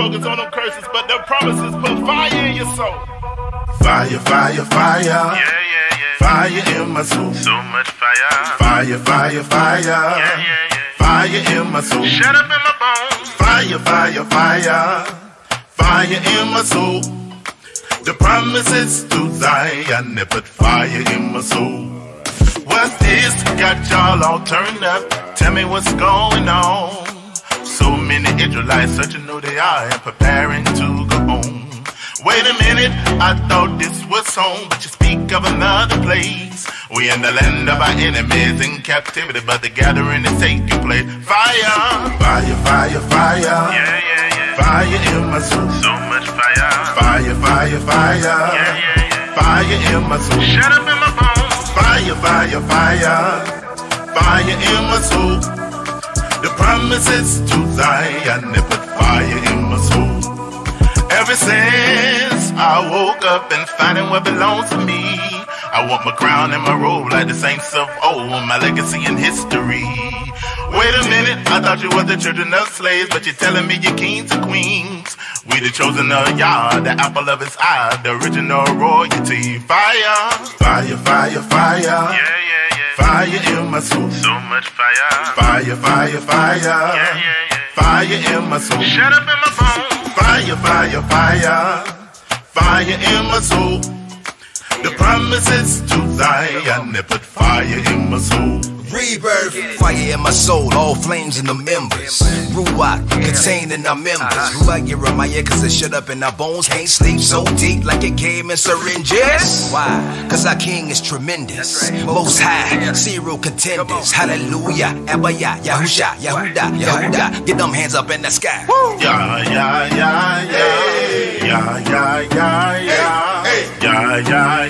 focus on them curses, but the promises put fire in your soul. Fire, fire, fire. Yeah, yeah, yeah. Fire in my soul. So much fire. Fire, fire, fire. Yeah, yeah, yeah. Fire in my soul. Shut up in my bones. Fire, fire, fire. Fire in my soul. The promises to Zion, they put fire in my soul. What's this? Got y'all all turned up. Tell me what's going on. So many Israelites searching who they are and preparing to go home. Wait a minute, I thought this was home, but you speak of another place. We in the land of our enemies in captivity, but the gathering is taking place. Fire, fire, fire, fire. Yeah, yeah, yeah. Fire in my soul. So much fire. Fire, fire, fire. Yeah, yeah, yeah. Fire in my soul. Shut up in my bones. Fire, fire, fire. Fire in my soul. The promises to Zion, they put fire in my soul. Ever since I woke up and finding what belongs to me, I want my crown and my robe like the saints of old, my legacy and history. Wait a minute, I thought you were the children of slaves, but you're telling me you're kings and queens. We the chosen of Yah, the apple of his eye, the original royalty. Fire, fire, fire, fire. Yeah, yeah, yeah. Fire in my soul. So much fire. Fire, fire, fire. Yeah, yeah, yeah. Fire in my soul. Shut up in my bones. Fire, fire, fire. Fire in my soul. The promises to Zion, they put fire in my soul. Rebirth, fire in my soul, all flames in the members. Ruach, contained in our members. Ruach Jeremiah, cause it shut up in our bones. Can't sleep so deep like it came in syringes. Why? Cause our king is tremendous. Most high, zero contenders. Hallelujah, Abaya, Yahusha, Yahuda, Yahuda. Get them hands up in the sky. Yeah, yeah, yeah, yeah. Yeah, yeah, yeah, yeah. Yeah, yeah, yeah,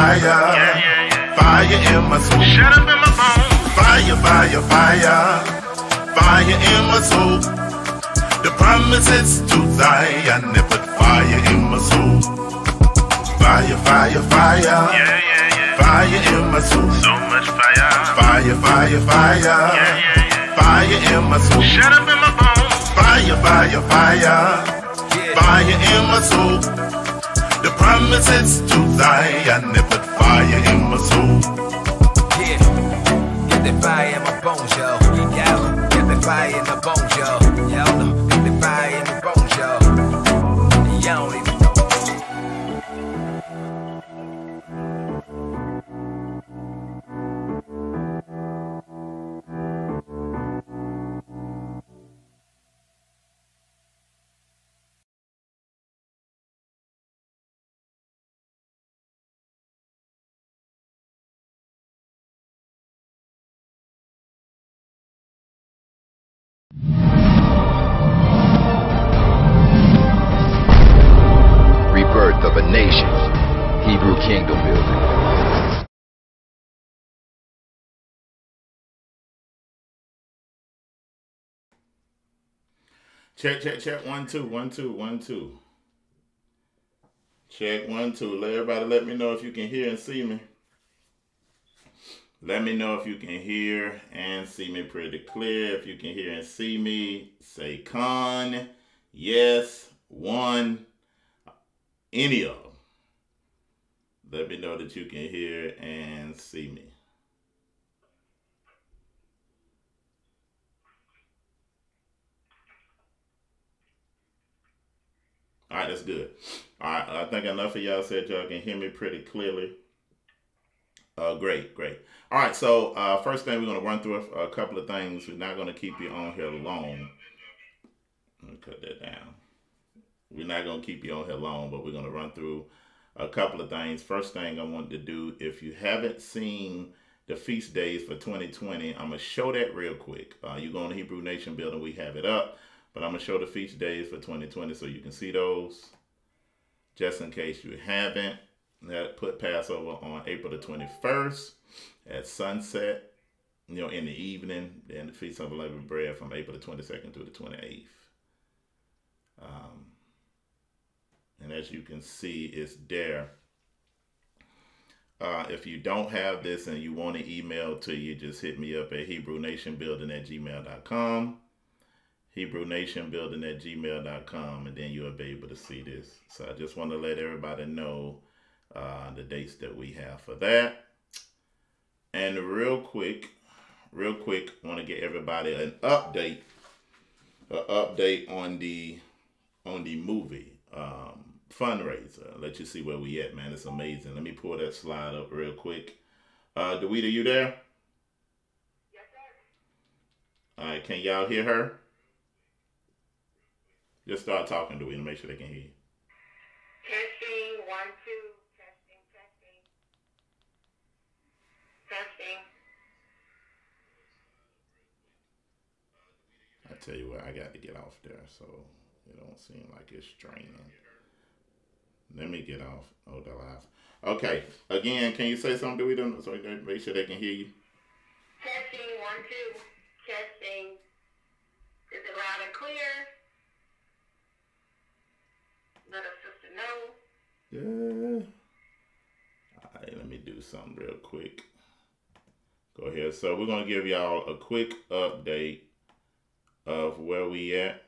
Fire, fire. Yeah, yeah, yeah. Fire in my soul. Shut up in my bones. Fire, fire, fire. Fire in my soul. The promises to Zion, they put fire in my soul. Fire, fire, fire. Yeah, yeah, yeah. Fire in my soul. So much fire. Fire, fire, fire. Yeah, yeah, yeah. Fire in my soul. Shut up in my bones. Fire, fire, fire. Fire in my soul. The promises to Zion, they put fire in my soul. Yeah, get the fire in my bones, yo. Get the fire in the bones, Check, check, check. One, two, one, two, one, two. Check one, two. Let everybody let me know if you can hear and see me. Let me know if you can hear and see me pretty clear. If you can hear and see me, say con, yes, one, any of them. Let me know that you can hear and see me. All right, that's good. All right, I think enough of y'all said y'all can hear me pretty clearly. Uh, great, great. All right, so uh, first thing we're going to run through a, a couple of things. We're not going to keep you on here long. Let me cut that down. We're not going to keep you on here long, but we're going to run through a couple of things. First thing I want to do, if you haven't seen the feast days for 2020, I'm gonna show that real quick. Uh, you go on the Hebrew Nation building, we have it up, but I'm gonna show the feast days for 2020 so you can see those. Just in case you haven't, that put Passover on April the 21st at sunset you know, in the evening, then the Feast of Unleavened Bread from April the 22nd through the 28th. Um, and as you can see, it's there. Uh, if you don't have this and you want to email to you, just hit me up at HebrewNationBuilding at gmail.com. HebrewNationBuilding at gmail.com, and then you'll be able to see this. So I just want to let everybody know uh, the dates that we have for that. And real quick, real quick, I want to get everybody an update, an update on the on the movie um, fundraiser. Let you see where we at, man. It's amazing. Let me pull that slide up real quick. Uh, Deweeta, you there? Yes, sir. All right, can y'all hear her? Just start talking, to Deweeta, make sure they can hear you. Testing, one, two. Testing. Testing. I tell you what, I got to get off there, so it don't seem like it's straining. Let me get off. Oh, the live. Okay. Again, can you say something? Do we do so make sure they can hear you? Testing one two. Testing. Is it loud and clear? Let us sister know. Yeah. All right. Let me do something real quick. Go ahead. So we're gonna give y'all a quick update of where we at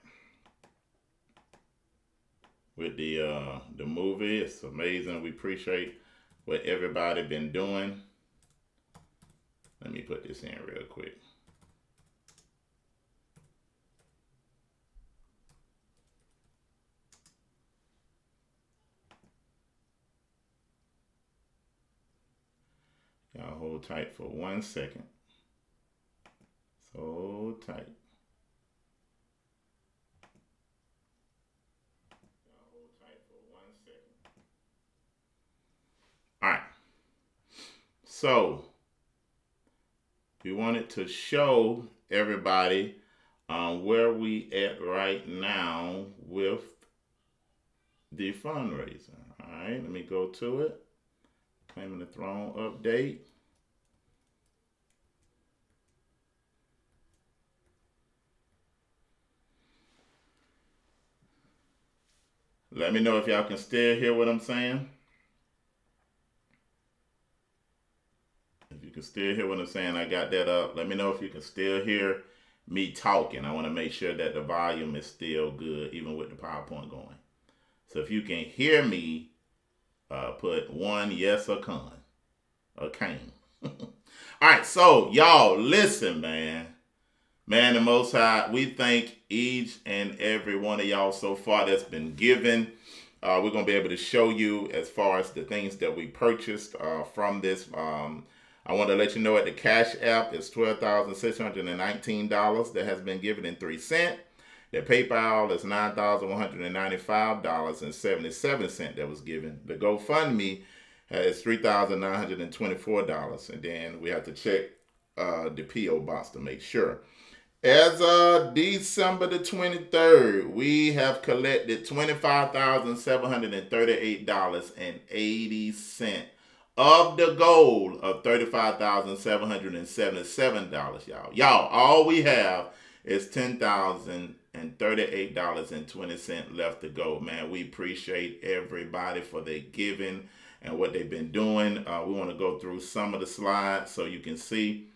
with the uh, the movie. It's amazing. We appreciate what everybody been doing. Let me put this in real quick. Y'all hold tight for one second. So tight. All right. So we wanted to show everybody um, where we at right now with the fundraiser. All right, let me go to it. Claiming the throne update. Let me know if y'all can still hear what I'm saying. If you can still hear what I'm saying, I got that up. Let me know if you can still hear me talking. I want to make sure that the volume is still good, even with the PowerPoint going. So if you can hear me, uh, put one yes or con, or cane. All right, so y'all listen, man. Man, the Most High, we thank each and every one of y'all so far that's been given. Uh, we're going to be able to show you as far as the things that we purchased uh, from this um, I want to let you know at the Cash App is $12,619 that has been given in 3 cents. The PayPal is $9,195.77 that was given. The GoFundMe is $3,924. And then we have to check uh, the P.O. box to make sure. As of December the 23rd, we have collected $25,738.80 of the goal of $35,777, y'all. Y'all, all we have is $10,038.20 left to go, man. We appreciate everybody for their giving and what they've been doing. Uh, we want to go through some of the slides so you can see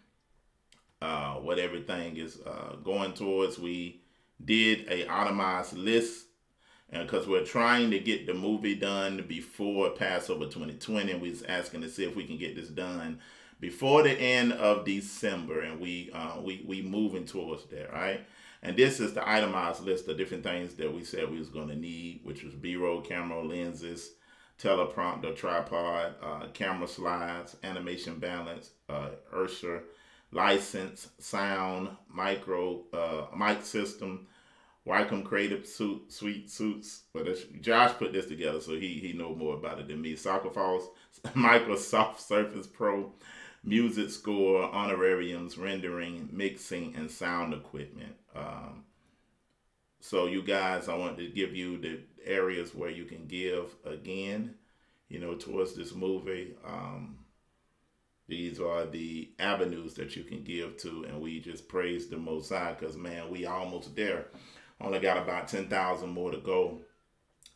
uh, what everything is uh, going towards. We did a itemized list because we're trying to get the movie done before Passover 2020. And we're asking to see if we can get this done before the end of December, and we uh, we we moving towards that, right? And this is the itemized list of different things that we said we was going to need, which was B-roll camera lenses, teleprompter, tripod, uh, camera slides, animation balance, uh, Ursher license, sound, micro uh, mic system, Wycombe Creative Suit Sweet Suits. But Josh put this together, so he he know more about it than me. Soccer Falls, Microsoft Surface Pro, music score, honorariums, rendering, mixing, and sound equipment. Um, so you guys, I want to give you the areas where you can give again, you know, towards this movie. Um, these are the avenues that you can give to, and we just praise the Most High because, man, we almost there. Only got about 10,000 more to go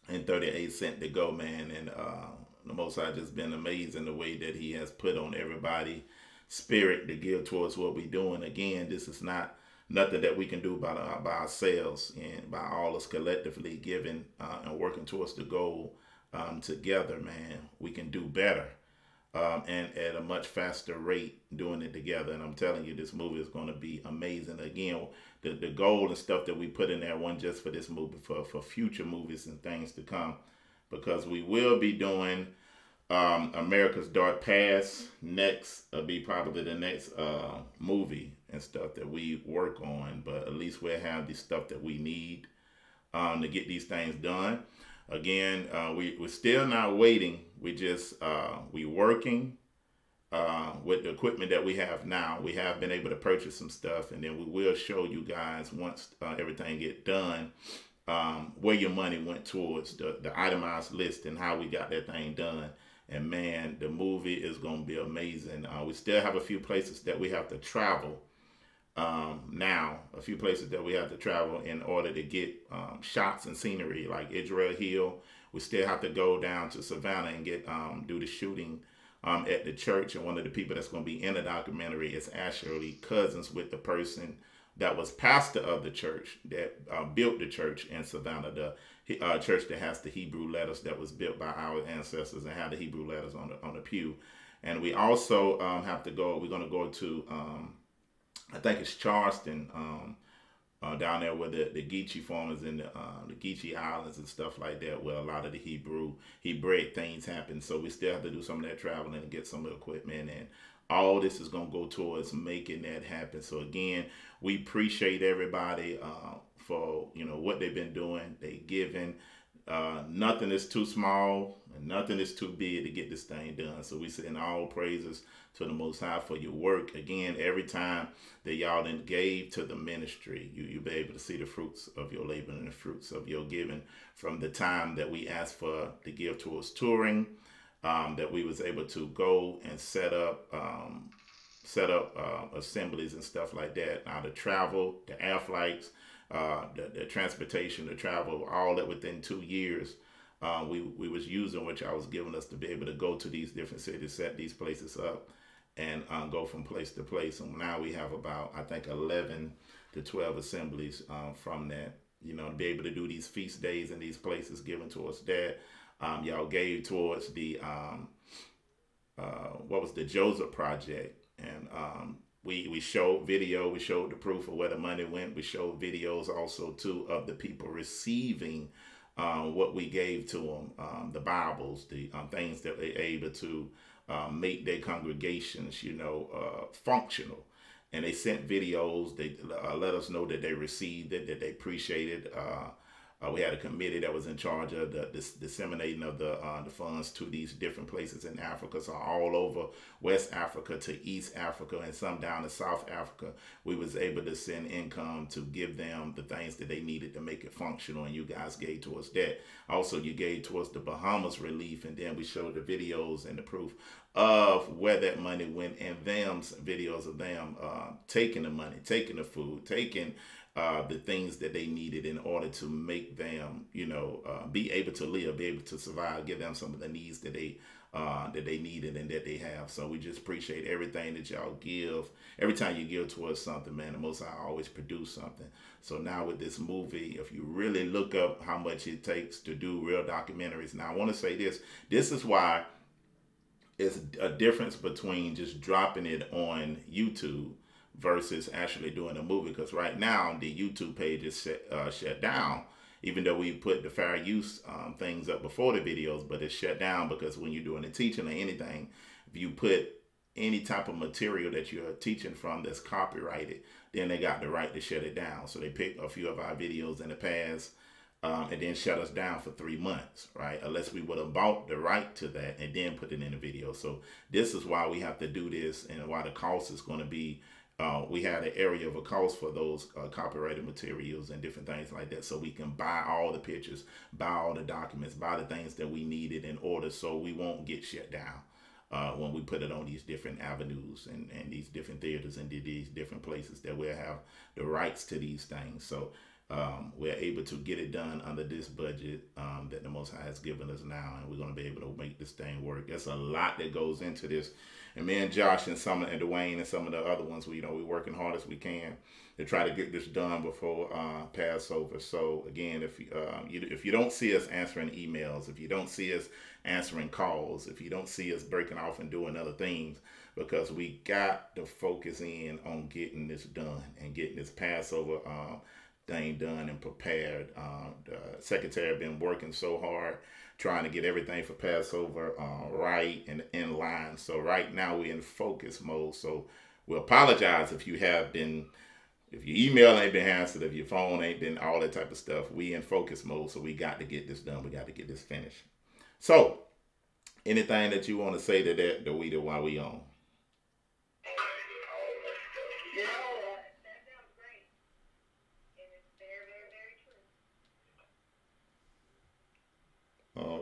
and 38 cent to go, man. And uh, the Most High just been amazing the way that he has put on everybody spirit to give towards what we're doing. Again, this is not nothing that we can do by, uh, by ourselves and by all us collectively giving uh, and working towards the goal um, together, man. We can do better um, and at a much faster rate doing it together. And I'm telling you, this movie is going to be amazing. Again, the, the goal and stuff that we put in there, one just for this movie, for, for future movies and things to come, because we will be doing um, America's Dark Past next. It'll be probably the next uh, movie and stuff that we work on, but at least we'll have the stuff that we need um, to get these things done. Again, uh, we, we're still not waiting. We just, uh, we working uh, with the equipment that we have now. We have been able to purchase some stuff and then we will show you guys once uh, everything get done um, where your money went towards the, the itemized list and how we got that thing done. And man, the movie is going to be amazing. Uh, we still have a few places that we have to travel um, now, a few places that we have to travel in order to get um, shots and scenery, like Israel Hill. We still have to go down to Savannah and get um, do the shooting um, at the church. And one of the people that's going to be in the documentary is actually cousins with the person that was pastor of the church that uh, built the church in Savannah, the uh, church that has the Hebrew letters that was built by our ancestors and had the Hebrew letters on the on the pew. And we also um, have to go. We're going to go to um, I think it's Charleston, um, uh, down there where the, the Geechee farmers in the, uh, the Geechee Islands and stuff like that, where a lot of the Hebrew, Hebraic things happen. So we still have to do some of that traveling and get some of the equipment. And all this is going to go towards making that happen. So again, we appreciate everybody uh, for, you know, what they've been doing. They giving. Uh, nothing is too small and nothing is too big to get this thing done. So we send all praises to the Most High for your work. Again, every time that y'all then gave to the ministry, you, you'll be able to see the fruits of your labor and the fruits of your giving from the time that we asked for to give towards touring, um, that we was able to go and set up um, set up uh, assemblies and stuff like that. Now the travel, the air flights, uh, the, the transportation, the travel, all that within two years. Uh, we, we was using which I was giving us to be able to go to these different cities, set these places up and um, go from place to place. And now we have about, I think, 11 to 12 assemblies um, from that. You know, to be able to do these feast days in these places given to us that. Um, y'all gave towards the, um, uh, what was the Joseph Project. And um, we, we showed video, we showed the proof of where the money went. We showed videos also, too, of the people receiving um, what we gave to them, um, the Bibles, the um, things that they're able to um, make their congregations, you know, uh, functional. And they sent videos. They uh, let us know that they received it, that they appreciated. Uh, uh, we had a committee that was in charge of the, disseminating of the uh, the funds to these different places in Africa, so all over West Africa to East Africa and some down to South Africa. We was able to send income to give them the things that they needed to make it functional, and you guys gave towards that. Also, you gave towards the Bahamas relief, and then we showed the videos and the proof of where that money went and them's videos of them uh, taking the money, taking the food, taking uh, the things that they needed in order to make them, you know, uh, be able to live, be able to survive, give them some of the needs that they uh, that they needed and that they have. So we just appreciate everything that y'all give. Every time you give towards something, man, the Most High always produce something. So now with this movie, if you really look up how much it takes to do real documentaries, now I want to say this. This is why it's a difference between just dropping it on YouTube versus actually doing a movie. Because right now the YouTube page is set, uh, shut down, even though we put the fair use um, things up before the videos, but it's shut down because when you're doing the teaching or anything, if you put any type of material that you're teaching from that's copyrighted, then they got the right to shut it down. So they picked a few of our videos in the past um, and then shut us down for three months, right? Unless we would have bought the right to that and then put it in the video. So this is why we have to do this and why the cost is going to be. Uh, we had an area of a cost for those uh, copyrighted materials and different things like that. So we can buy all the pictures buy all the documents buy the things that we needed in order so we won't get shut down uh, when we put it on these different avenues and, and these different theaters and these different places that we'll have the rights to these things. So um, we're able to get it done under this budget um, that the Most High has given us now, and we're going to be able to make this thing work. There's a lot that goes into this, and me and Josh and some and Dwayne and some of the other ones, we you know we're working hard as we can to try to get this done before uh, Passover. So again, if um, you if you don't see us answering emails, if you don't see us answering calls, if you don't see us breaking off and doing other things, because we got to focus in on getting this done and getting this Passover. Um, thing done and prepared. Uh, the secretary been working so hard trying to get everything for Passover uh, right and in line. So right now we're in focus mode. So we apologize if you have been, if your email ain't been answered, if your phone ain't been, all that type of stuff. We in focus mode. So we got to get this done. We got to get this finished. So anything that you want to say to that, the we do while we on?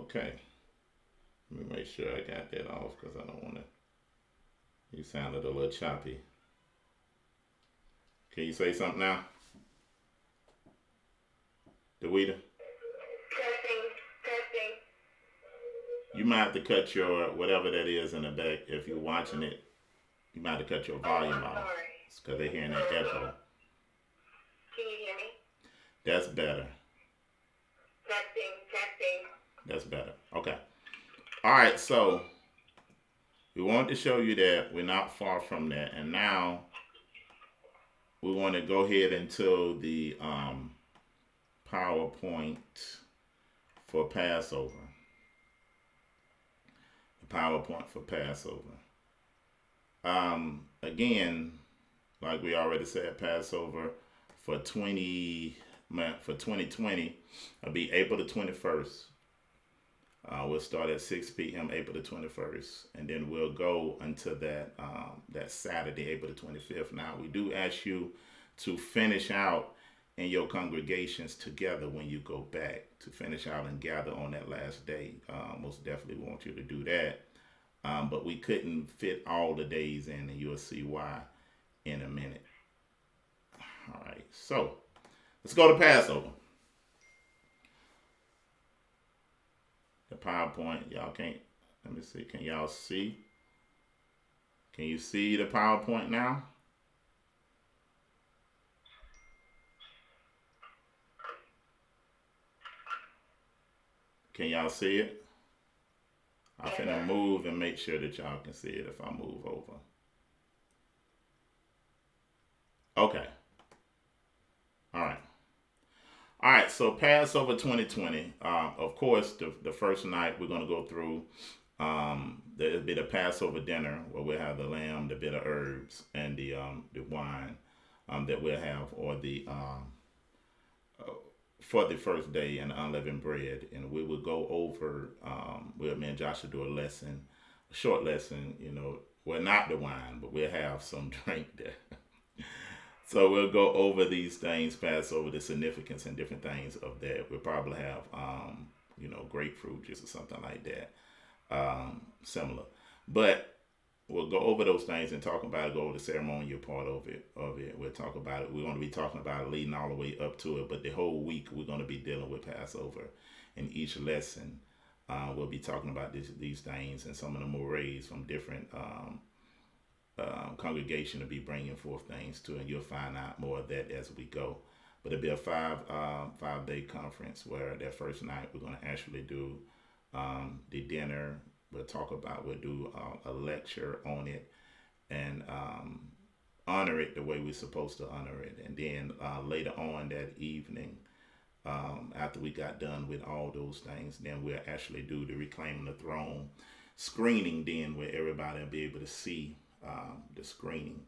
Okay. Let me make sure I got that off because I don't want to. You sounded a little choppy. Can you say something now? Deweeta? Testing, testing. You might have to cut your whatever that is in the back. If you're watching it, you might have to cut your oh, volume oh, off. because they're hearing that echo. Can you hear me? That's better. Testing. That's better. Okay. All right. So we wanted to show you that we're not far from that. And now we want to go ahead into the um, PowerPoint for Passover. The PowerPoint for Passover. Um, again, like we already said, Passover for 20 for 2020 will be April the 21st uh, we'll start at 6 p.m. April the 21st, and then we'll go until that um, that Saturday, April the 25th. Now we do ask you to finish out in your congregations together when you go back to finish out and gather on that last day. Uh, most definitely want you to do that. Um, but we couldn't fit all the days in, and you'll see why in a minute. All right, so let's go to Passover. The PowerPoint. Y'all can't, let me see, can y'all see? Can you see the PowerPoint now? Can y'all see it? I'm finna move and make sure that y'all can see it if I move over. Okay. All right. All right, so Passover 2020. Uh, of course, the, the first night we're going to go through um, there'll be the Passover dinner where we'll have the lamb, the bitter herbs, and the um, the wine um, that we'll have, or the um, uh, for the first day and unleavened bread, and we will go over. Um, we'll me and Joshua do a lesson, a short lesson. You know, well not the wine, but we'll have some drink there. So we'll go over these things, pass over the significance and different things of that. We'll probably have, um, you know, grapefruit juice or something like that, um, similar. But we'll go over those things and talk about it, go over the ceremonial part of it. Of it, we'll talk about it. We're going to be talking about it leading all the way up to it. But the whole week we're going to be dealing with Passover, in each lesson uh, we'll be talking about this, these things and some of the mores from different um, um, congregation to be bringing forth things to, and you'll find out more of that as we go. But it'll be a five um, five day conference where that first night we're going to actually do um, the dinner. We'll talk about we'll do uh, a lecture on it and um, honor it the way we're supposed to honor it. And then uh, later on that evening, um, after we got done with all those things, then we'll actually do the reclaiming the throne screening. Then where everybody will be able to see um, the screening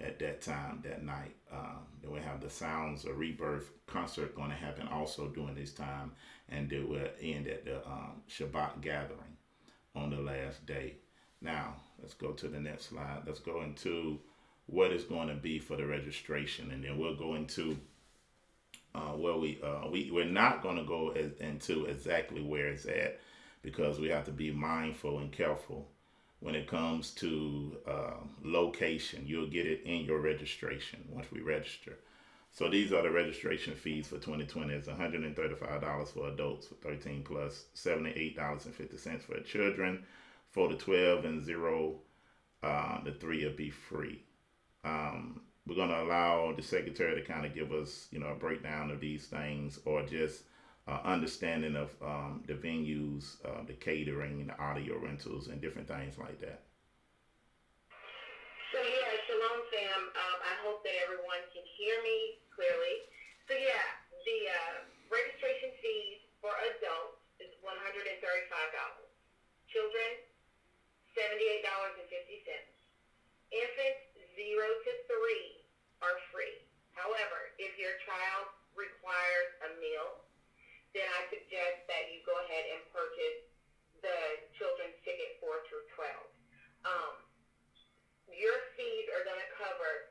at that time that night. Um, then we have the Sounds of Rebirth concert going to happen also during this time, and it will end at the um, Shabbat gathering on the last day. Now let's go to the next slide. Let's go into what is going to be for the registration, and then we'll go into uh, where we uh, we we're not going to go as, into exactly where it's at because we have to be mindful and careful when it comes to uh, location. You'll get it in your registration once we register. So these are the registration fees for 2020. It's $135 for adults for 13 plus, $78.50 for children. For the 12 and 0, uh, the 3 will be free. Um, we're going to allow the secretary to kind of give us, you know, a breakdown of these things or just uh, understanding of um, the venues, uh, the catering, the audio rentals, and different things like that. So yeah, shalom fam. Um, I hope that everyone can hear me clearly. So yeah, the uh, registration fees for adults is one hundred and thirty-five dollars. Children, seventy-eight dollars and fifty cents. Infants zero to three are free. However, if your child requires a meal, then I suggest that you go ahead and purchase the children's ticket 4 through 12. Um, your fees are going to cover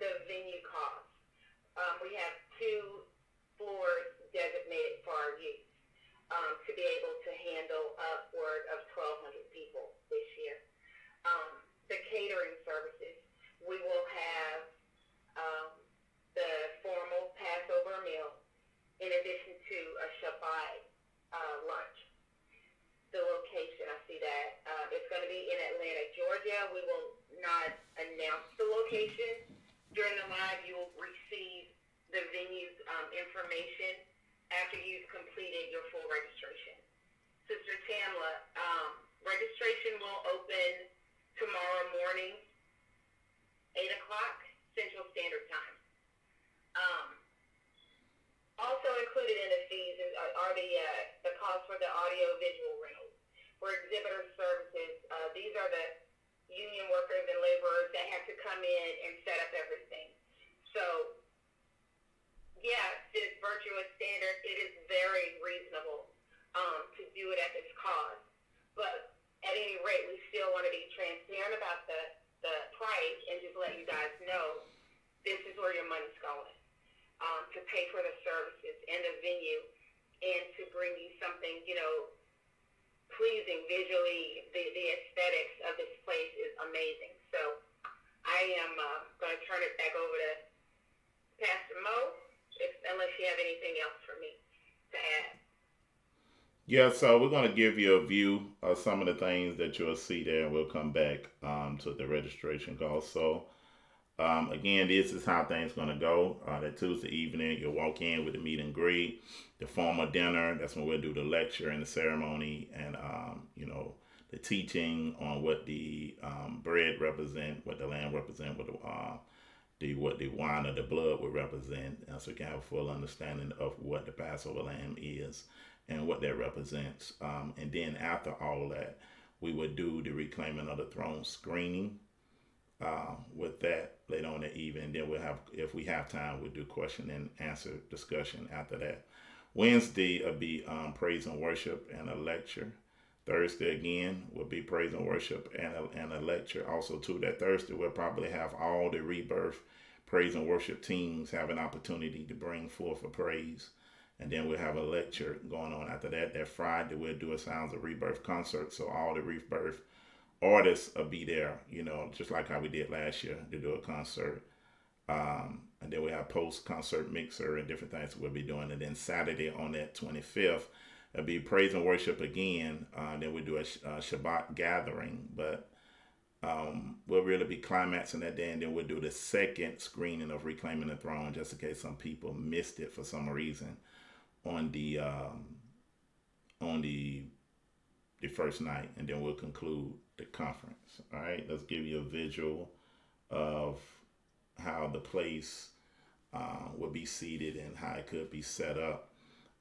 the venue costs. Um, we have two floors designated for our youth um, to be able to handle upward of 1,200 people this year. Um, the catering services, we will have um, in addition to a Shabbat uh, lunch. The location, I see that. Uh, it's going to be in Atlanta, Georgia. We will not announce the location. During the live, you will receive the venue's um, information after you've completed your full registration. Sister Tamla, um, registration will open tomorrow morning, 8 o'clock Central Standard Time. Um, also included in the fees is, uh, are the uh, the costs for the audio visual rentals for exhibitor services. Uh, these are the union workers and laborers that have to come in and set up everything. So, yeah, this virtuous standard, it is very reasonable um, to do it at this cost. But at any rate, we still want to be transparent about the, the price and just let you guys know this is where your money's going um, to pay for the services and the venue and to bring you something, you know, pleasing visually. The, the aesthetics of this place is amazing. So I am uh, going to turn it back over to Pastor Mo, if, unless you have anything else for me to add. Yeah, so we're going to give you a view of some of the things that you'll see there, we'll come back um, to the registration cost. So, um, again, this is how things going to go. Uh, that Tuesday evening, you'll walk in with the meet and greet, the formal dinner. That's when we'll do the lecture and the ceremony, and um, you know the teaching on what the um, bread represent, what the lamb represent, what the uh, the what the wine or the blood would represent, so you can have a full understanding of what the Passover lamb is and what that represents. Um, and then after all that, we would do the reclaiming of the throne screening uh, with that later on the evening. Then we'll have, if we have time, we'll do question and answer discussion after that. Wednesday will be um, praise and worship and a lecture. Thursday again will be praise and worship and a, and a lecture. Also, too, that Thursday we'll probably have all the rebirth praise and worship teams have an opportunity to bring forth a praise. And then we'll have a lecture going on after that. That Friday we'll do a Sounds of Rebirth concert. So all the rebirth artists will be there, you know, just like how we did last year to do a concert. Um, and then we have post concert mixer and different things we'll be doing. And then Saturday on that 25th, it'll be praise and worship again. Uh, then we do a, a Shabbat gathering, but um, we'll really be climaxing that day. And then we'll do the second screening of Reclaiming the Throne, just in case some people missed it for some reason on the um, on the the first night, and then we'll conclude the conference. All right, let's give you a visual of how the place uh, will be seated and how it could be set up.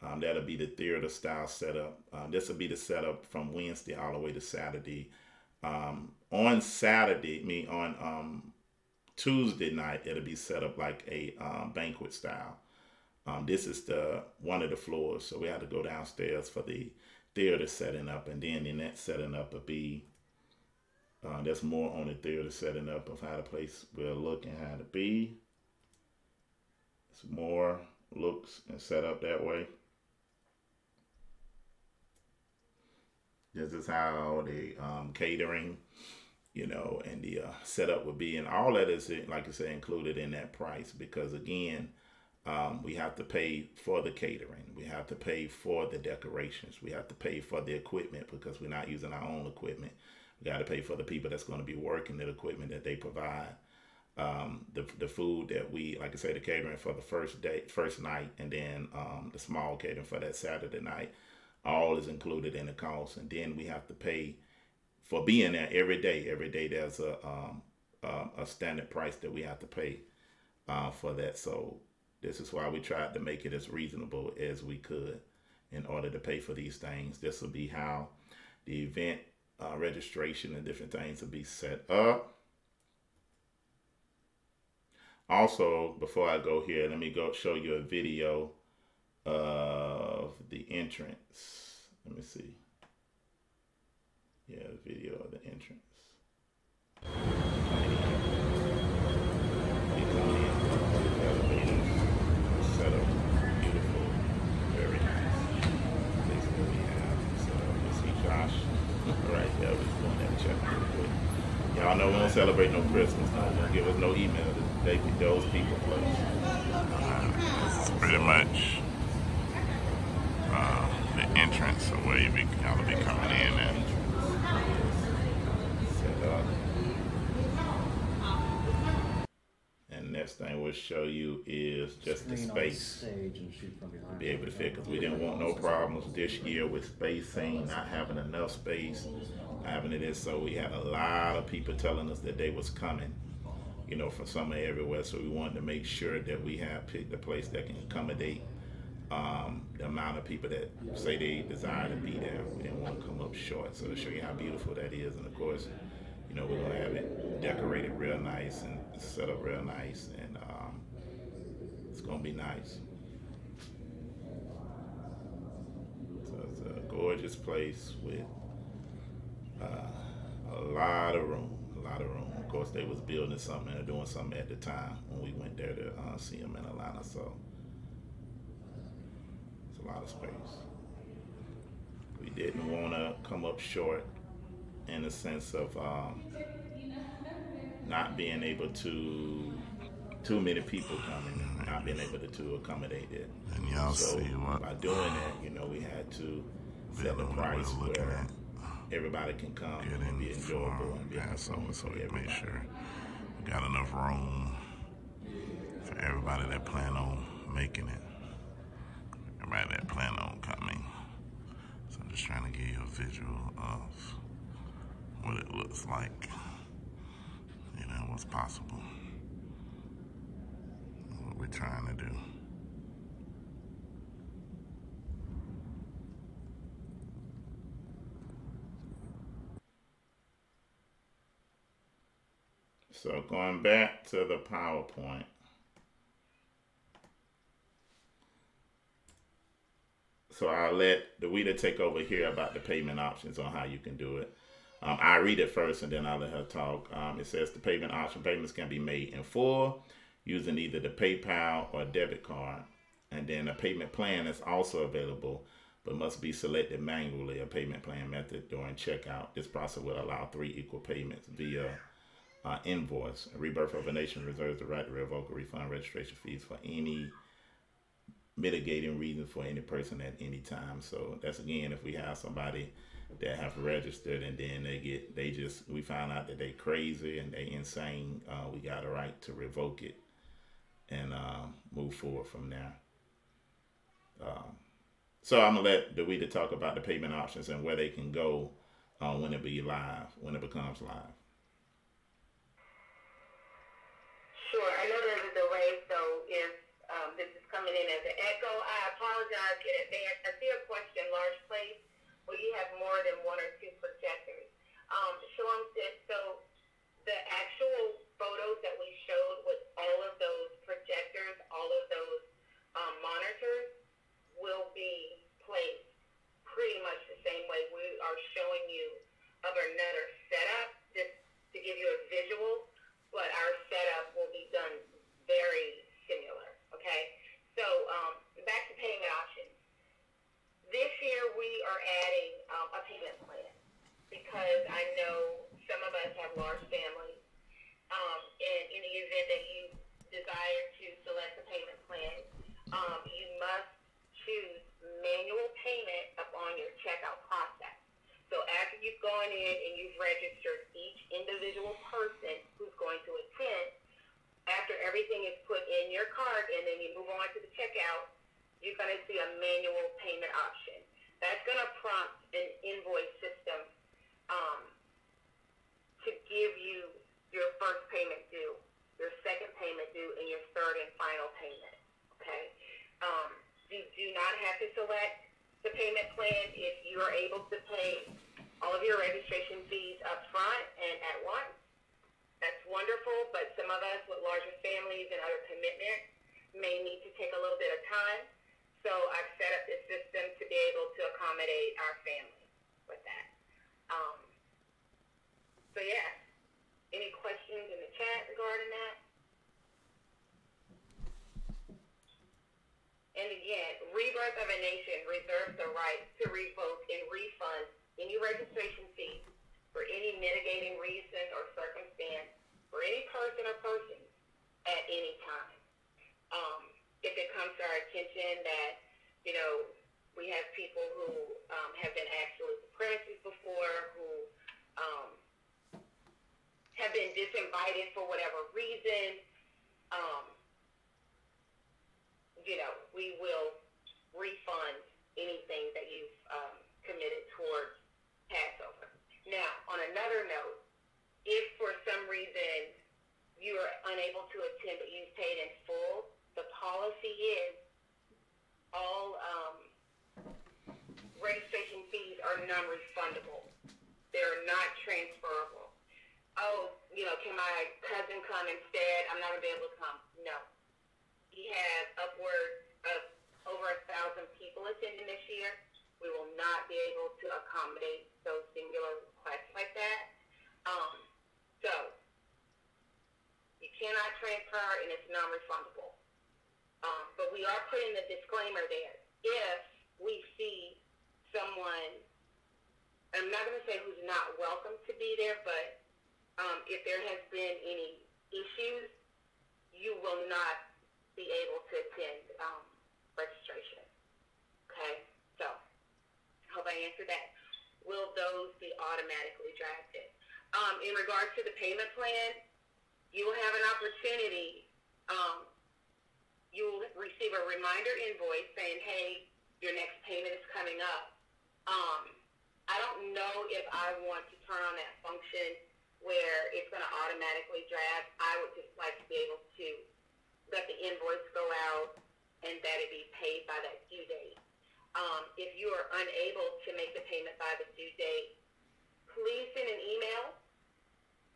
Um, that'll be the theater style setup. Uh, this will be the setup from Wednesday all the way to Saturday. Um, on Saturday, me on um, Tuesday night, it'll be set up like a um, banquet style. Um, this is the one of the floors, so we had to go downstairs for the theater setting up, and then in that setting up would be uh, there's more on the theater setting up of how the place will look and how to be. It's more looks and set up that way. This is how the um, catering, you know, and the uh, setup would be, and all that is, like I said, included in that price. Because again, um, we have to pay for the catering, we have to pay for the decorations, we have to pay for the equipment because we're not using our own equipment. We got to pay for the people that's going to be working the equipment that they provide. Um, the, the food that we, like I say, the catering for the first day, first night, and then um, the small catering for that Saturday night all is included in the cost, and then we have to pay for being there every day. Every day there's a um, uh, a standard price that we have to pay uh, for that. So this is why we tried to make it as reasonable as we could in order to pay for these things. This will be how the event uh, registration and different things will be set up. Also, before I go here, let me go show you a video of the entrance. Let me see. Yeah, video of the entrance. Celebrate no Christmas. No, don't give us no email. They, those people place. This pretty much uh, the entrance of where you be kind of be coming in at. Set up. And next thing we'll show you is just the space. Stage and shoot from behind. be able to fit because we didn't want no problems this year with spacing, not having enough space, it is. So we had a lot of people telling us that they was coming, you know, from somewhere everywhere. So we wanted to make sure that we have picked a place that can accommodate um, the amount of people that say they desire to be there. We didn't want to come up short. So to show you how beautiful that is, and of course, you know, we're gonna have it decorated real nice and set up real nice, and um, it's gonna be nice. So it's a gorgeous place with uh, a lot of room, a lot of room. Of course, they was building something or doing something at the time when we went there to uh, see them in Atlanta. So it's a lot of space. We didn't want to come up short in the sense of um, not being able to too many people coming, not being able to, to accommodate it. And y'all So see what by doing that, you know, we had to set the price where everybody can come and be enjoyable and be so we can make sure we got enough room for everybody that plan on making it. Everybody that plan on coming. So I'm just trying to give you a visual of what it looks like. You know, what's possible. What we're trying to do. So going back to the PowerPoint. So I'll let the Weeda take over here about the payment options on how you can do it. Um, I read it first and then I'll let her talk. Um, it says the payment option payments can be made in full using either the PayPal or debit card. And then a payment plan is also available, but must be selected manually, a payment plan method during checkout. This process will allow three equal payments via uh, invoice. Rebirth of a Nation reserves the right to revoke or refund registration fees for any mitigating reason for any person at any time. So that's again, if we have somebody that have registered and then they get, they just, we find out that they crazy and they insane, uh, we got a right to revoke it and um, move forward from there. Um, so I'm gonna let Dewey talk about the payment options and where they can go uh, when it be live, when it becomes live. Sure, I know there's a delay, so if um, this is coming in as an echo, I apologize in advance. I see a question, large place, where you have more than one or two projectors. Um, Shalom said, so the actual photos that we showed with all of those projectors, all of those um, monitors will be placed pretty much the same way we are showing you of another setup, just to give you a visual, but our setup will be done very? So um, back to payment options. This year we are adding um, a payment plan because I know some of us have large families. Um, and in the event that you desire to select a payment plan, um, you must choose manual payment upon your checkout process. So after you've gone in and you've registered each individual person who's going to attend, after everything is put in your card and then you move on to the checkout, you're going to see a manual payment option. That's going to prompt an invoice system um, to give you your first payment due, your second payment due, and your third and final payment. Okay? Um, you do not have to select the payment plan if you are able to pay all of your registration fees up front. Wonderful, but some of us with larger families and other commitments may need to take a little bit of time. So I've set up this system to be able to accommodate our family with that. Um, so yeah, any questions in the chat regarding that? And again, Rebirth of a Nation reserves the right to revoke and refund any registration fees for any mitigating reason or circumstance for any person or persons at any time. Um, if it comes to our attention that, you know, we have people who um, have been absolute supremacists before, who um, have been disinvited for whatever reason, um, you know, we will refund anything that you've um, committed towards Passover. Now, on another note, if for some reason you are unable to attend but you've paid in full, the policy is all um, registration fees are non-refundable. They're not transferable. Oh, you know, can my cousin come instead? I'm not to be able to come. No. He has upwards of over a thousand people attending this year. We will not be able to accommodate those singular requests like that. Um, so, you cannot transfer and it's non-refundable. Um, but we are putting the disclaimer there. If we see someone, I'm not going to say who's not welcome to be there, but um, if there has been any issues, you will not be able to attend um, registration. Okay, so hope I answered that. Will those be automatically drafted? Um, in regards to the payment plan, you will have an opportunity. Um, you will receive a reminder invoice saying, "Hey, your next payment is coming up." Um, I don't know if I want to turn on that function where it's going to automatically draft. I would just like to be able to let the invoice go out and that it be paid by that due date. Um, if you are unable to make the payment by the due date, please send an email.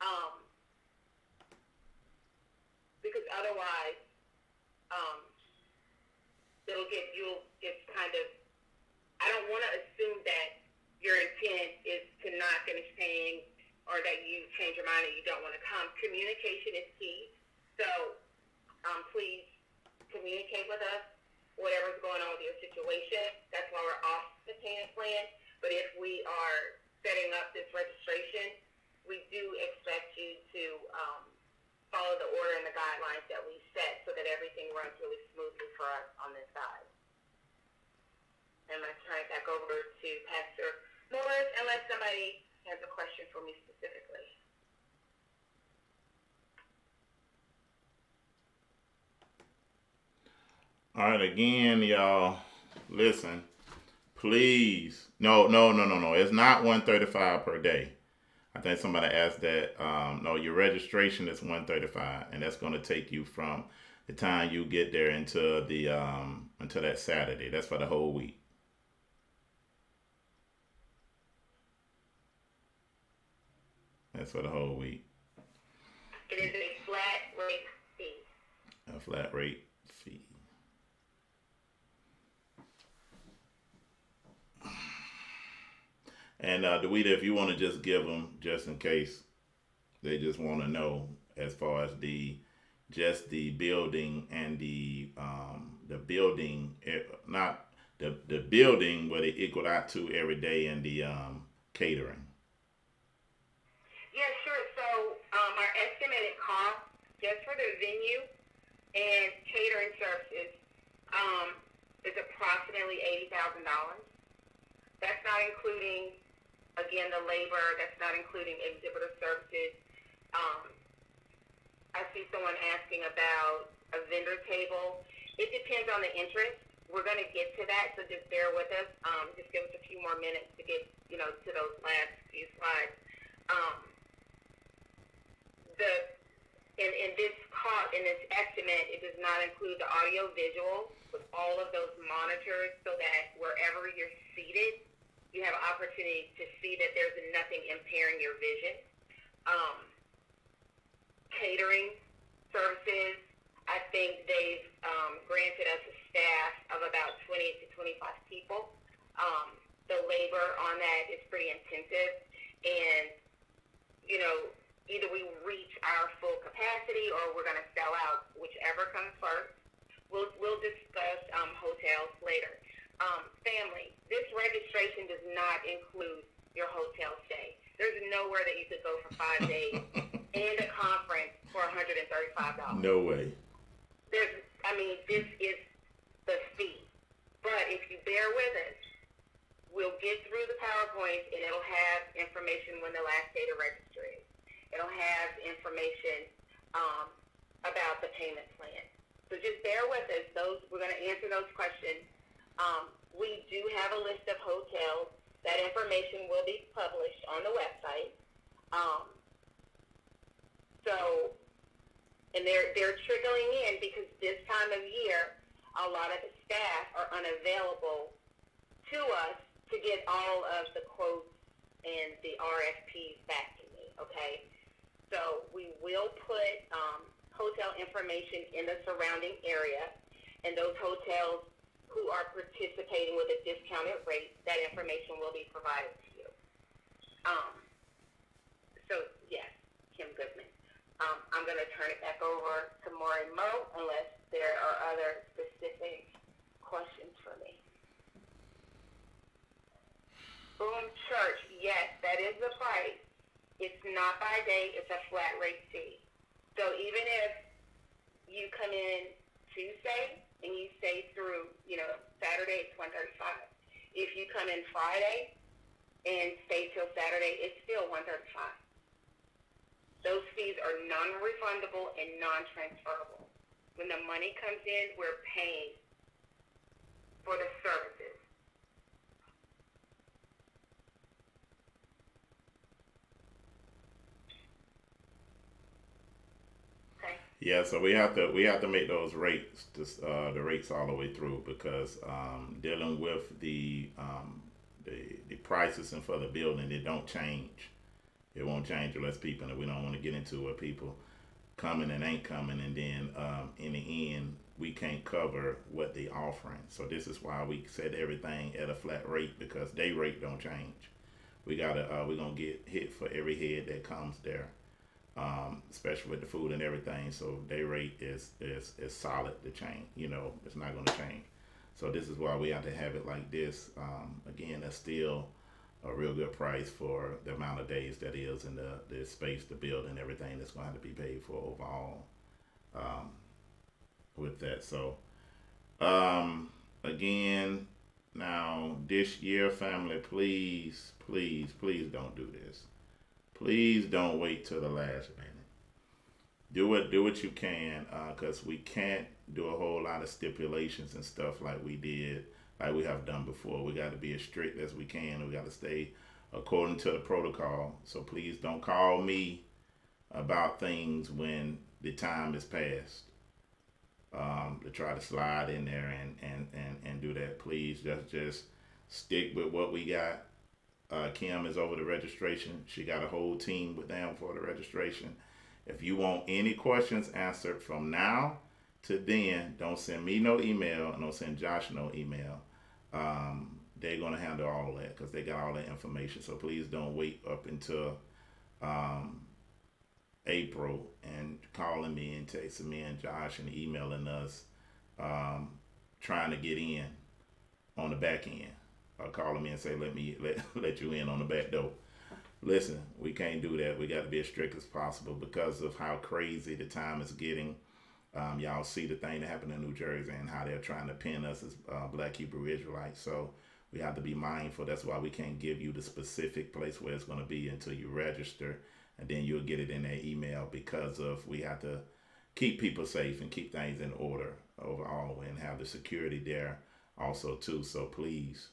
Um, because otherwise, um, it'll get you'll it's kind of. I don't want to assume that your intent is to not finish paying or that you change your mind and you don't want to come. Communication is key. So um, please communicate with us whatever's going on with your situation. That's why we're off the payment plan. But if we are setting up this registration, we do expect you to um, follow the order and the guidelines that we set so that everything runs really smoothly for us on this side. I'm going to turn it back over to Pastor Morris unless somebody has a question for me specifically. All right, again, y'all, listen, please. No, no, no, no, no. It's not 135 per day. I think somebody asked that. Um, no, your registration is 135, and that's going to take you from the time you get there until the um, until that Saturday. That's for the whole week. That's for the whole week. It is a flat rate fee. A flat rate fee. And uh, Dewita, if you want to just give them, just in case they just want to know, as far as the just the building and the um, the building, eh, not the the building, but it equal out to every day, and the um, catering. Yeah, sure. So um, our estimated cost just for the venue and catering services um, is approximately eighty thousand dollars. That's not including, again, the labor. That's not including exhibitor services. Um, I see someone asking about a vendor table. It depends on the interest. We're going to get to that, so just bear with us. Um, just give us a few more minutes to get, you know, to those last few slides. Um, the in, in this cost in this estimate, it does not include the audio visual with all of those monitors, so that wherever you're seated, you have an opportunity to see that there's nothing impairing your vision. Um, catering services, I think they've um, granted us a staff of about 20 to 25 people. Um, the labor on that is pretty intensive, and you know, either we reach our full capacity or we're going to sell out, whichever comes first. We'll, we'll discuss um, hotels later. Um, family, this registration does not include your hotel stay. There's nowhere that you could go for five days and a conference for $135. No way. There's, I mean, this is the fee. But if you bear with us, we'll get through the PowerPoint and it'll have information when the last day to register is. It'll have information um, about the payment plan. So just bear with us. Those we're going to answer those questions. Um, we do have a list of hotels. That information will be published on the website. Um, so, and they're they're trickling in because this time of year, a lot of the staff are unavailable to us to get all of the quotes and the RFPs back to me. Okay. So we will put um, hotel information in the surrounding area, and those hotels who are participating with a discounted rate, that information will be provided to you. Um, so yes, Kim Goodman. Um, I'm going to turn it back over to Maury Moe unless there are other specific questions for me. Boom Church, yes, that is the price. It's not by day, it's a flat rate fee. So even if you come in Tuesday and you stay through, you know, Saturday, it's 135. If you come in Friday and stay till Saturday, it's still 135. Those fees are non-refundable and non-transferable. When the money comes in, we're paying for the services. Okay. Yeah, so we have to we have to make those rates just, uh, the rates all the way through because um, dealing with the um, the the prices and for the building it don't change. It won't change unless people and we don't want to get into it. People coming and ain't coming, and then um, in the end we can't cover what they offering. So this is why we set everything at a flat rate because they rate don't change. We gotta uh, we're gonna get hit for every head that comes there um, especially with the food and everything. So day rate is is is solid to change. You know, it's not going to change. So this is why we have to have it like this. Um, again, that's still a real good price for the amount of days that is in the the space, the building, everything that's going to be paid for overall. Um, with that, so um, again, now this year, family, please, please, please don't do this please don't wait till the last minute. Do it, do what you can, because uh, we can't do a whole lot of stipulations and stuff like we did, like we have done before. We got to be as strict as we can. We got to stay according to the protocol. So please don't call me about things when the time is past. Um, to try to slide in there and, and, and, and do that. Please just just stick with what we got Uh, Kim is over the registration. She got a whole team with them for the registration. If you want any questions answered from now to then, don't send me no email and don't send Josh no email. Um, they're going to handle all that because they got all that information. So please don't wait up until um, April and calling me and texting me and Josh and emailing us um, trying to get in on the back end or calling me and say let me let, let you in on the back door. Listen we can't do that. We got to be as strict as possible because of how crazy the time is getting. Um, y'all see the thing that happened in new jersey and how they're trying to pin us as uh, black hebrew israelites. So we have to be mindful. That's why we can't give you the specific place where it's going to be until you register and then you'll get it in that email because of we have to keep people safe and keep things in order overall and have the security there also too. So please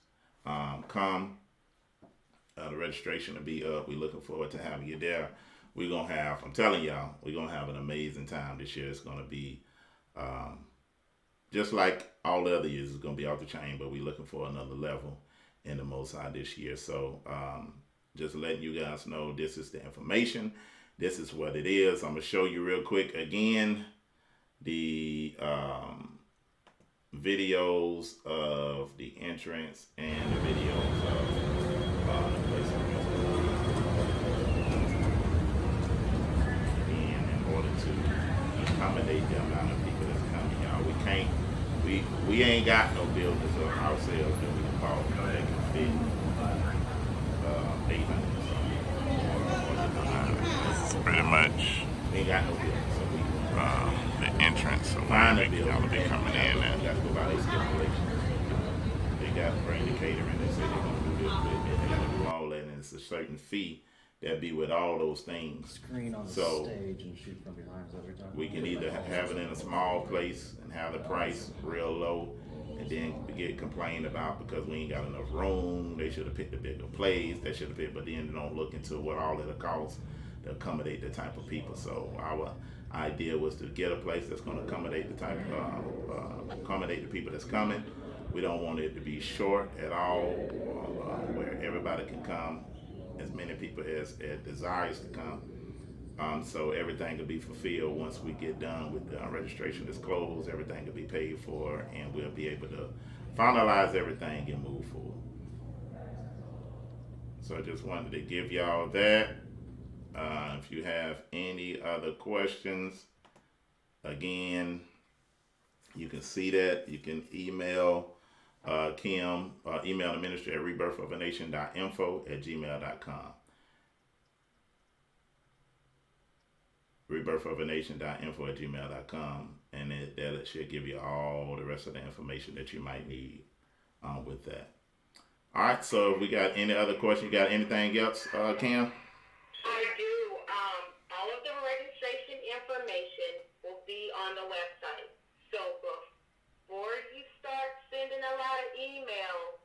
um, come. Uh, the registration will be up. We're looking forward to having you there. We're gonna have. I'm telling y'all, we're gonna have an amazing time this year. It's gonna be um, just like all the other years. It's gonna be off the chain, but we're looking for another level in the Most High this year. So um, just letting you guys know this is the information. This is what it is. I'm gonna show you real quick again the um, videos of the entrance and the videos of uh, the place of and in order to accommodate the amount of people that's coming, y'all. We can't we we ain't got no buildings of ourselves that we can call that can fit uh, 800 or something. Pretty much We ain't got no buildings, so we uh, the entrance a building. y'all will be coming in They and got to go by their stipulations. They got to bring the catering. They say they're gonna do this, but they got to do all that, and it's a certain fee that be with all those things. Screen on the So- stage and shoot from behind. Is that what you're talking We about? can either ha- have it in a small place and have the price real low, and then get complained about because we ain't got enough room. They should have picked a bigger place. They should have picked, but then they don't look into what all it'll cost to accommodate the type of people. So our idea was to get a place that's going to accommodate the type, uh, uh, accommodate the people that's coming. We don't want it to be short at all, uh, where everybody can come, as many people as, as desires to come. Um, so everything will be fulfilled once we get done with the uh, registration is closed. Everything will be paid for, and we'll be able to finalize everything and move forward. So I just wanted to give y'all that. Uh, if you have any other questions, again, you can see that. You can email uh, Kim, uh, email the ministry at rebirthofanation.info at gmail.com. rebirthofanation.info at gmail.com and it, that should give you all the rest of the information that you might need um, with that. All right, so we got any other questions? You got anything else, uh, Cam? I do. Um, all of the registration information will be on the website. So before you start sending a lot of emails,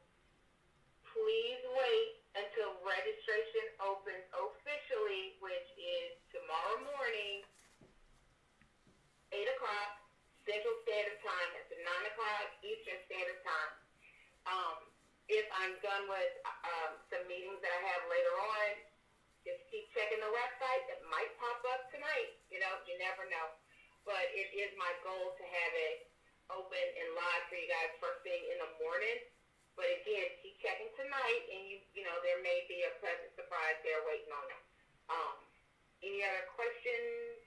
please wait until registration opens officially, which is tomorrow morning, 8 o'clock Central Standard Time. That's at 9 o'clock Eastern Standard Time. Um, if I'm done with um, some meetings that I have later on, just keep checking the website. It might pop up tonight. You know, you never know. But it is my goal to have it open and live for you guys first thing in the morning. But again, keep checking tonight, and you you know there may be a pleasant surprise there waiting on you. Um, any other questions?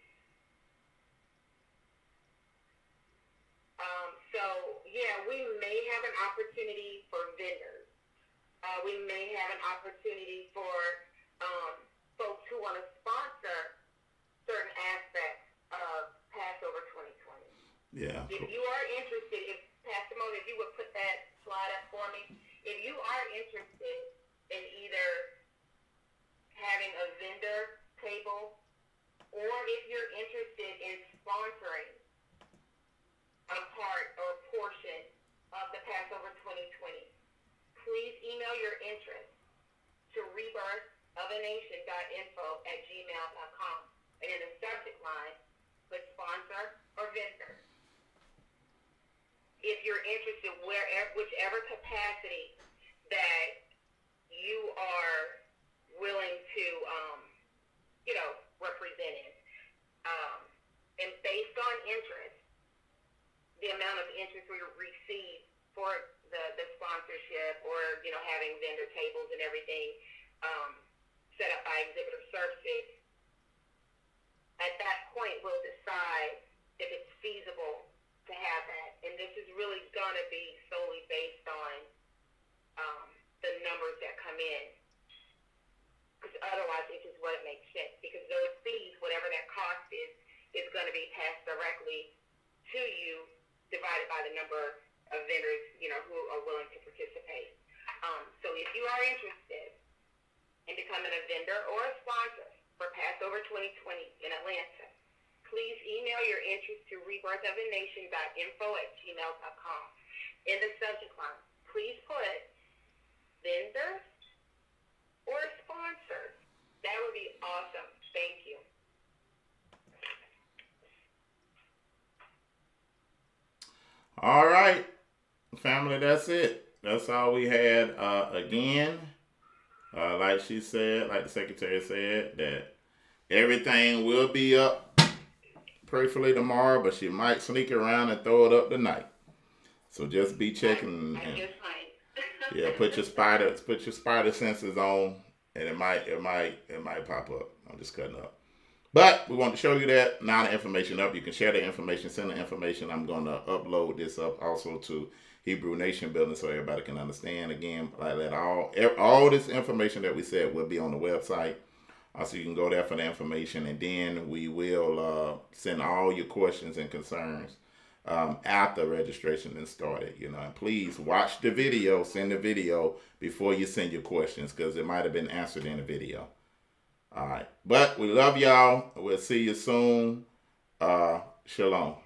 Um, so yeah, we may have an opportunity for vendors. Uh, we may have an opportunity for um, folks who want to sponsor certain aspects of Passover 2020. Yeah. If you are interested, if Pastor Moses, if you would put that slide up for me, if you are interested in either having a vendor table or if you're interested in sponsoring a part or portion of the Passover 2020, please email your interest to rebirthofanation.info at gmail.com. And in the subject line, put sponsor or vendor. If you're interested, wherever, whichever capacity that you are interest we receive for the, the sponsorship or, you know, having vendor tables and everything um, set up by exhibitor services, at that point we'll decide if it's feasible to have that. And this is really going to be solely based on um, the numbers that come in. Because otherwise it just wouldn't make sense. Because those fees, whatever that cost is, is going to be passed directly to you divided by the number of vendors, you know, who are willing to participate. Um, so if you are interested in becoming a vendor or a sponsor for Passover 2020 in Atlanta, please email your interest to rebirthofanation.info at gmail.com. In the subject line, please put vendor or sponsor. That would be awesome. Thank you. All right, family, that's it. That's all we had. Uh, again, uh, like she said, like the secretary said, that everything will be up prayerfully tomorrow, but she might sneak around and throw it up tonight. So just be checking. I and- just yeah, put your spider put your spider senses on, and it might it might it might pop up. I'm just cutting up. But we want to show you that now the information up. You can share the information, send the information. I'm going to upload this up also to Hebrew Nation Building so everybody can understand. Again, like that all all this information that we said will be on the website. Uh, so you can go there for the information, and then we will uh, send all your questions and concerns um, after registration is started. You know, and please watch the video, send the video before you send your questions because it might have been answered in the video. All right, but we love y'all. We'll see you soon. Uh, shalom.